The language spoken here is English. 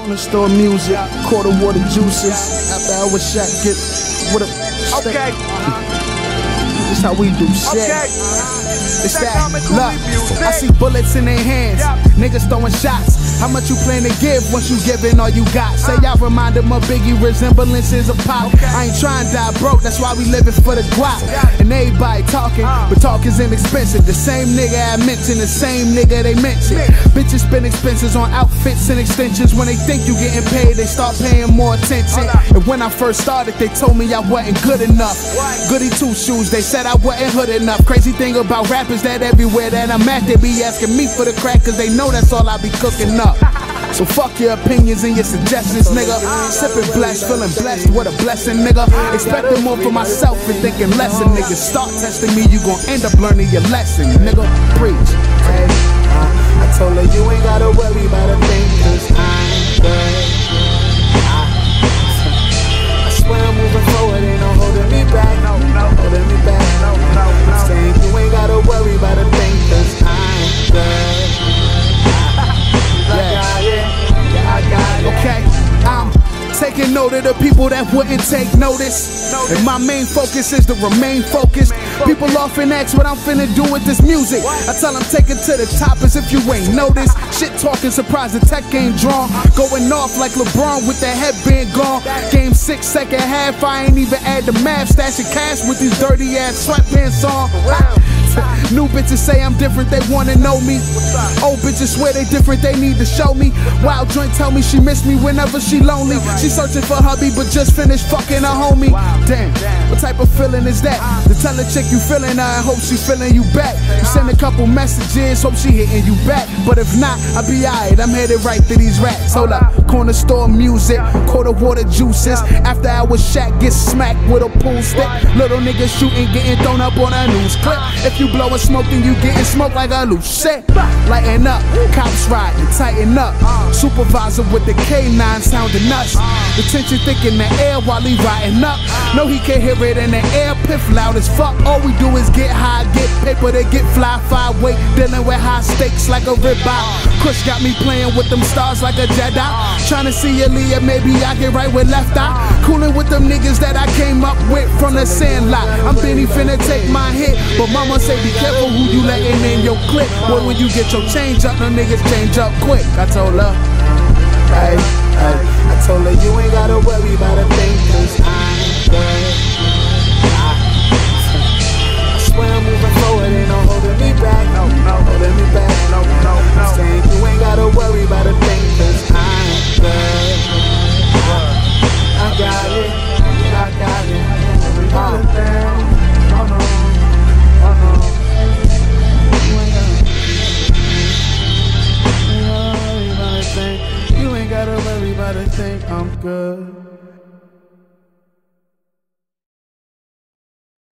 Corner store music, quarter water juices. After hour shack get with a. Okay. This how we do shit. Okay. It's That that love. I see bullets in their hands. Yeah. Niggas throwing shots. How much you plan to give once you giving all you got? Say I remind them of Biggie resemblances of pop. Okay. I ain't trying to die broke, that's why we living for the guap. Yeah. And everybody talking, Uh. but talk is inexpensive. The same nigga I mentioned, the same nigga they mention. Bitches spend expenses on outfits and extensions. When they think you getting paid, they start paying more attention. And when I first started, they told me I wasn't good enough. What? Goody two shoes, they said I wasn't hood enough. Crazy thing about rappers that everywhere that I'm at, they be asking me for the crack, cause they know that's all I be cooking up. So fuck your opinions and your suggestions, nigga. Sipping blessed, feeling blessed, what a blessing, nigga. Expecting more for myself and thinking less of niggas. Start testing me, you gon' end up learning your lesson, nigga. Preach. Taking note of the people that wouldn't take notice. And my main focus is to remain focused. People often ask what I'm finna do with this music. I tell them take it to the top as if you ain't noticed. Shit talking, surprise the tech ain't drawn. Going off like LeBron with the headband gone. Game six, second half, I ain't even add the math. Stashing cash with these dirty ass sweatpants on. New bitches say I'm different, they wanna know me. Old bitches swear they different, they need to show me. Wild joint tell me she miss me whenever she lonely. She searching for hubby, but just finished fucking a homie. Damn, what type of feeling is that? To tell a chick you feeling her hope she feeling you back. You send a couple messages, hope she hitting you back. But if not, I'll be alright, I'm headed right to these rats. Hold up, corner store music, quarter water juices. After hour shack gets smacked with a pool stick. Little niggas shooting, getting thrown up on a news clip. If you blowing smoke, you getting smoked like a loose shit. Lighten up, cops riding, tighten up. Supervisor with the K9 sounding nuts. The tension thick in the air while he riding up. No, he can't hear it in the air, piff loud as fuck. All we do is get high, get paper, they get fly, fire weight. Dealing with high stakes like a ribeye. Kush got me playing with them stars like a Jedi. Trying to see Aaliyah, maybe I get right with left eye. Cooling with them niggas that I came up with from the sandlot. I'm Benny finna take my hit, but mama say be careful who you letting in your clip. Boy, when you get your change up, them niggas change up quick. I told her, hey, hey, I told her you ain't gotta worry about a thing, cause I'm thing. I'm good.